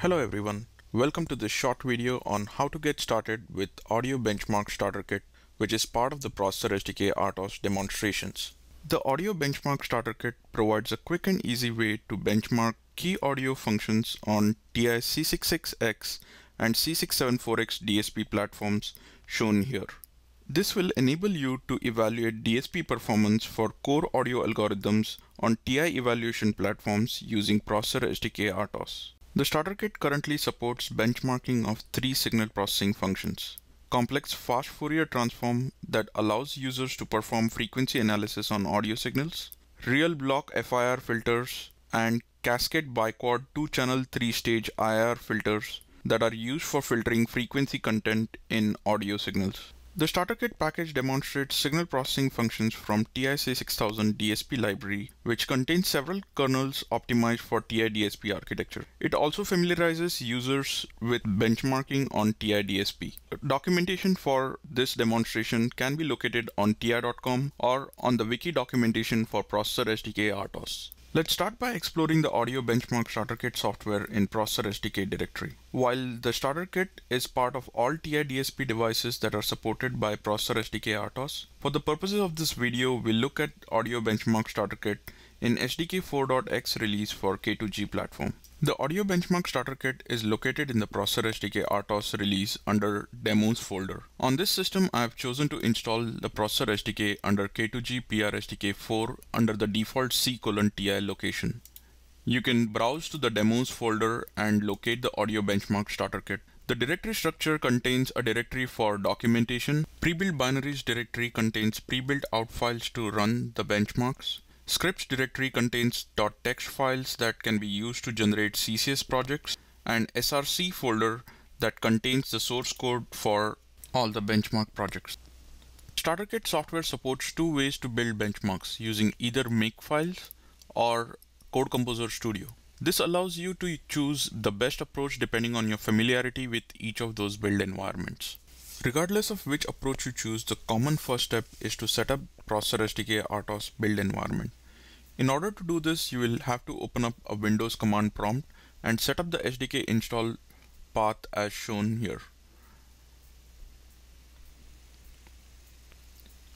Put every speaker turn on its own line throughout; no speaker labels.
Hello everyone, welcome to this short video on how to get started with Audio Benchmark Starter Kit, which is part of the Processor SDK RTOS demonstrations. The Audio Benchmark Starter Kit provides a quick and easy way to benchmark key audio functions on TI C66X and C674X DSP platforms shown here. This will enable you to evaluate DSP performance for core audio algorithms on TI evaluation platforms using Processor SDK RTOS. The starter kit currently supports benchmarking of three signal processing functions. Complex fast Fourier transform that allows users to perform frequency analysis on audio signals, real block FIR filters, and cascade biquad two-channel three-stage IIR filters that are used for filtering frequency content in audio signals. The starter kit package demonstrates signal processing functions from TI-6000 DSP library, which contains several kernels optimized for TI DSP architecture. It also familiarizes users with benchmarking on TI DSP. Documentation for this demonstration can be located on ti.com or on the wiki documentation for Processor SDK RTOS. Let's start by exploring the audio benchmark starter kit software in Processor SDK directory. While the starter kit is part of all TI DSP devices that are supported by Processor SDK RTOS, for the purposes of this video, we'll look at audio benchmark starter kit in SDK 4.x release for K2G platform. The Audio Benchmark Starter Kit is located in the Processor SDK RTOS release under Demos folder. On this system, I have chosen to install the Processor SDK under K2G PR SDK 4 under the default C colon TI location. You can browse to the Demos folder and locate the Audio Benchmark Starter Kit. The directory structure contains a directory for documentation. Pre-built binaries directory contains pre-built out files to run the benchmarks. Scripts directory contains .text files that can be used to generate CCS projects and SRC folder that contains the source code for all the benchmark projects. StarterKit software supports two ways to build benchmarks using either Makefiles or Code Composer Studio. This allows you to choose the best approach depending on your familiarity with each of those build environments. Regardless of which approach you choose, the common first step is to set up Processor SDK RTOS build environment. In order to do this, you will have to open up a Windows command prompt and set up the SDK install path as shown here.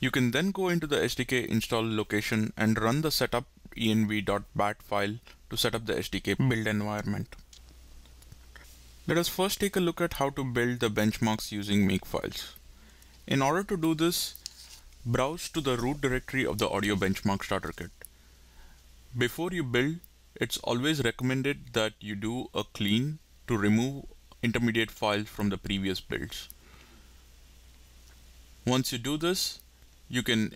You can then go into the SDK install location and run the setup env.bat file to set up the SDK hmm. build environment. Let us first take a look at how to build the benchmarks using Makefiles. In order to do this, browse to the root directory of the audio benchmark starter kit. Before you build, it's always recommended that you do a clean to remove intermediate files from the previous builds. Once you do this, you can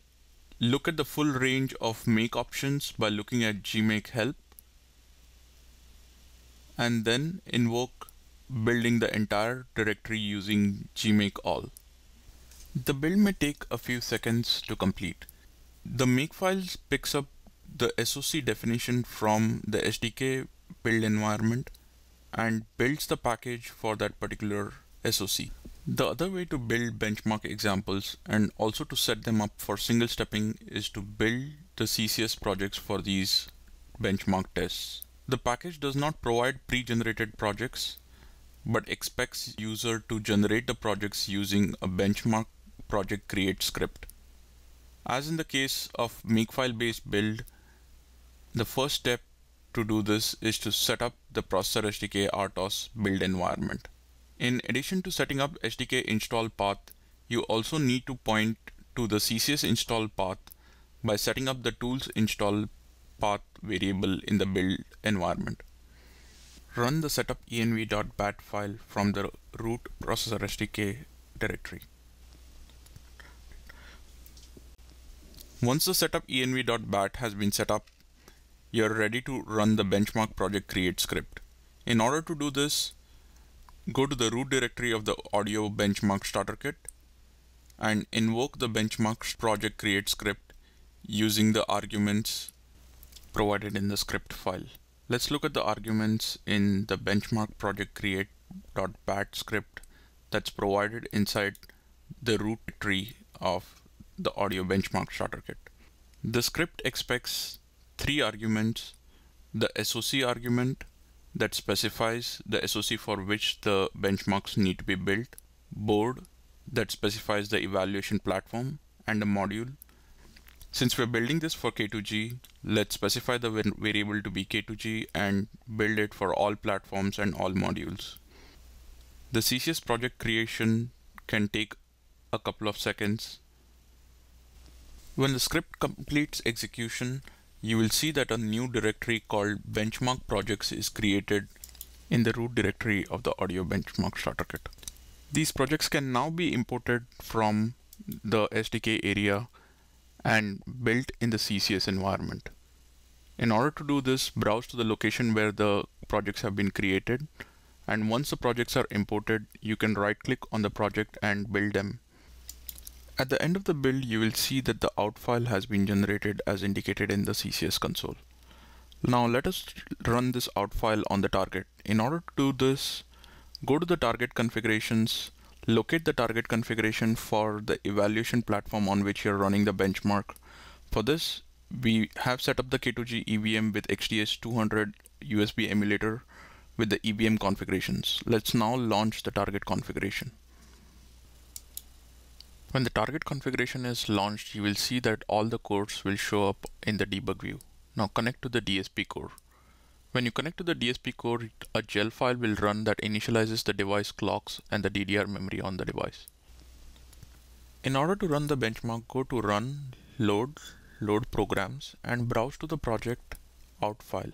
look at the full range of make options by looking at gmake help and then invoke building the entire directory using gmake all. The build may take a few seconds to complete. The Makefiles picks up the SOC definition from the SDK build environment and builds the package for that particular SOC. The other way to build benchmark examples and also to set them up for single stepping is to build the CCS projects for these benchmark tests. The package does not provide pre-generated projects but expects user to generate the projects using a benchmark project create script. As in the case of Makefile based build, the first step to do this is to set up the Processor SDK RTOS build environment. In addition to setting up SDK install path, you also need to point to the CCS install path by setting up the tools install path variable in the build environment. Run the setup env.bat file from the root processor SDK directory. Once the setup env.bat has been set up, you're ready to run the benchmark project create script. In order to do this, go to the root directory of the audio benchmark starter kit and invoke the benchmark project create script using the arguments provided in the script file. Let's look at the arguments in the benchmark project create.bat script that's provided inside the root tree of the audio benchmark starter kit. The script expects three arguments, the SOC argument, that specifies the SOC for which the benchmarks need to be built, board that specifies the evaluation platform, and a module. Since we're building this for K2G, let's specify the variable to be K2G and build it for all platforms and all modules. The CCS project creation can take a couple of seconds. When the script completes execution, you will see that a new directory called benchmark projects is created in the root directory of the audio benchmark starter kit. These projects can now be imported from the SDK area and built in the CCS environment. In order to do this, browse to the location where the projects have been created. And once the projects are imported, you can right click on the project and build them at the end of the build, you will see that the out file has been generated as indicated in the CCS console. Now let us run this out file on the target. In order to do this, go to the target configurations, locate the target configuration for the evaluation platform on which you're running the benchmark. For this, we have set up the K2G EVM with XDS 200 USB emulator with the EVM configurations. Let's now launch the target configuration. When the target configuration is launched, you will see that all the cores will show up in the debug view. Now connect to the DSP core. When you connect to the DSP core, a gel file will run that initializes the device clocks and the DDR memory on the device. In order to run the benchmark, go to Run, Load, Load Programs and browse to the project out file.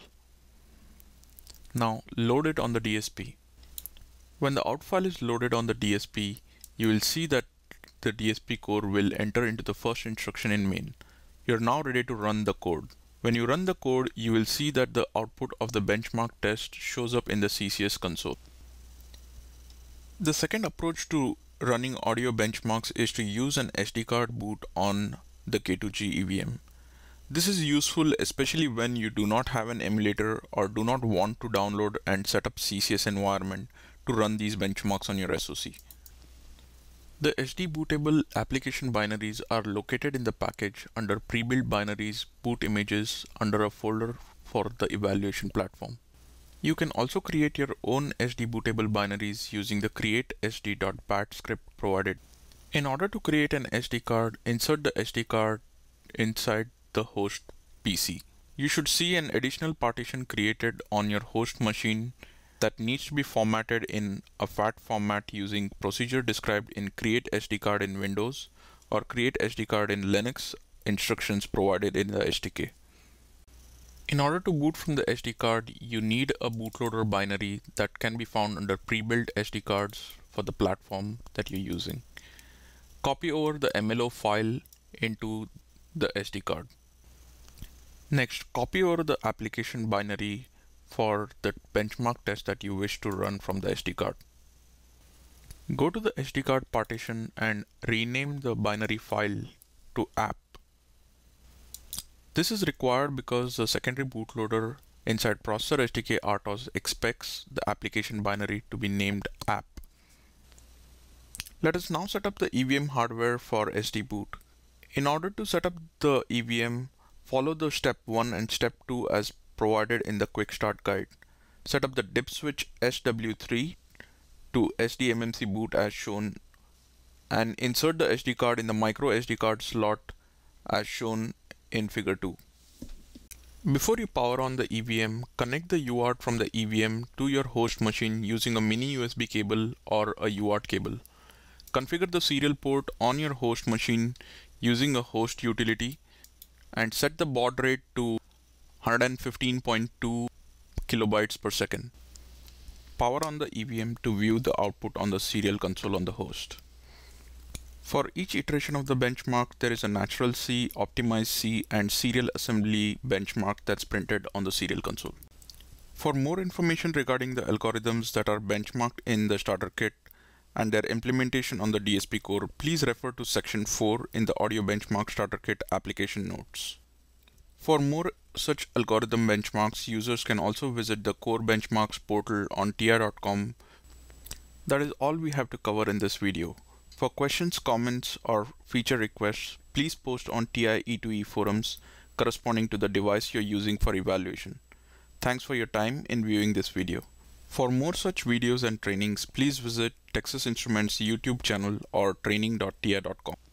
Now load it on the DSP. When the out file is loaded on the DSP, you will see that the DSP core will enter into the first instruction in main. You're now ready to run the code. When you run the code, you will see that the output of the benchmark test shows up in the CCS console. The second approach to running audio benchmarks is to use an SD card boot on the K2G EVM. This is useful especially when you do not have an emulator or do not want to download and set up CCS environment to run these benchmarks on your SoC. The SD bootable application binaries are located in the package under pre-built binaries boot images under a folder for the evaluation platform. You can also create your own SD bootable binaries using the create sd.bat script provided. In order to create an SD card, insert the SD card inside the host PC. You should see an additional partition created on your host machine that needs to be formatted in a FAT format using procedure described in create SD card in Windows or create SD card in Linux instructions provided in the SDK. In order to boot from the SD card, you need a bootloader binary that can be found under pre-built SD cards for the platform that you're using. Copy over the MLO file into the SD card. Next, copy over the application binary for the benchmark test that you wish to run from the SD card. Go to the SD card partition and rename the binary file to app. This is required because the secondary bootloader inside processor SDK RTOS expects the application binary to be named app. Let us now set up the EVM hardware for SD boot. In order to set up the EVM, follow the step 1 and step 2 as provided in the quick start guide. Set up the dip switch SW3 to SDMMC boot as shown and insert the SD card in the micro SD card slot as shown in figure 2. Before you power on the EVM, connect the UART from the EVM to your host machine using a mini USB cable or a UART cable. Configure the serial port on your host machine using a host utility and set the baud rate to 115.2 kilobytes per second. Power on the EVM to view the output on the serial console on the host. For each iteration of the benchmark, there is a natural C, optimized C, and serial assembly benchmark that's printed on the serial console. For more information regarding the algorithms that are benchmarked in the starter kit and their implementation on the DSP core, please refer to section 4 in the audio benchmark starter kit application notes. For more such algorithm benchmarks, users can also visit the core benchmarks portal on ti.com. That is all we have to cover in this video. For questions, comments, or feature requests, please post on TI E2E forums corresponding to the device you're using for evaluation. Thanks for your time in viewing this video. For more such videos and trainings, please visit Texas Instruments YouTube channel or training.ti.com.